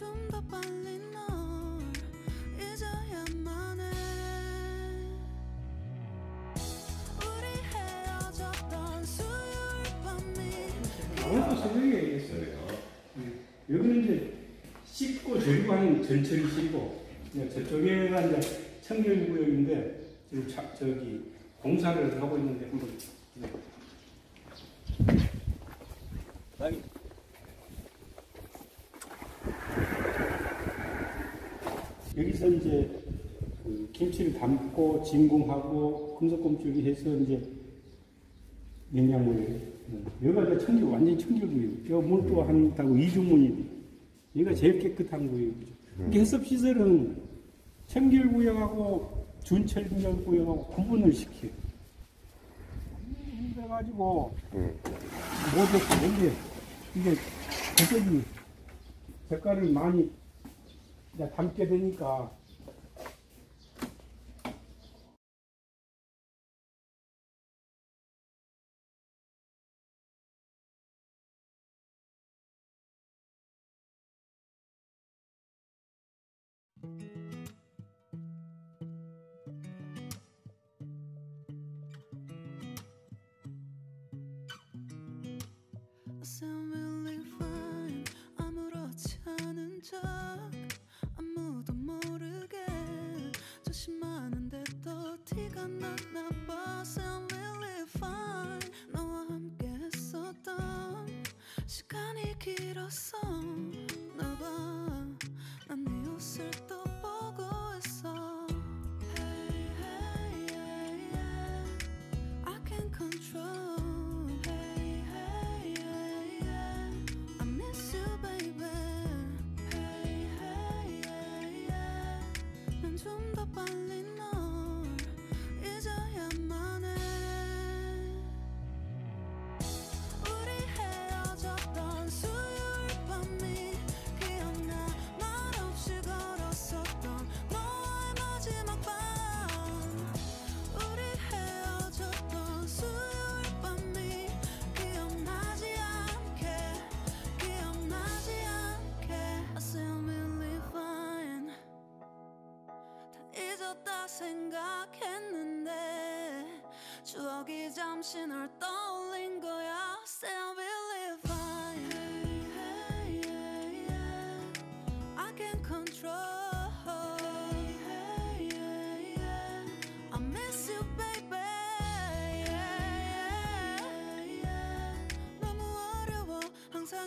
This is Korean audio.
좀 더 빨리 널 잊어야만 해 우리 헤어졌던 수요일 밤이 나와서 새벽에 얘기했어요. 네. 여기는 이제 씻고 절고 하는 전철이 씻고 네, 저쪽에가 이제 청결구역인데 지금 자- 저기 공사를 하고 있는데 한번 네. 여기서 이제 그 김치를 담고 진공하고 금속검출이 해서 이제 냉장고에 음, 여기가 이제 청결 완전 청결구역. 여 물도 한다고 이중문이 여기가 제일 깨끗한 구역이죠. 이게 해썹 시설은 청결구역하고 준청결구역하고 구분을 시켜요. 힘들어가지고 모두 이게 이게 색깔을 많이 이제 담게 되니까. I 시 떠올린 거야 Still believe I hey, hey, yeah, yeah. I can't control hey, hey, yeah, yeah. I miss you baby yeah, yeah, yeah. 너무 어려워 항상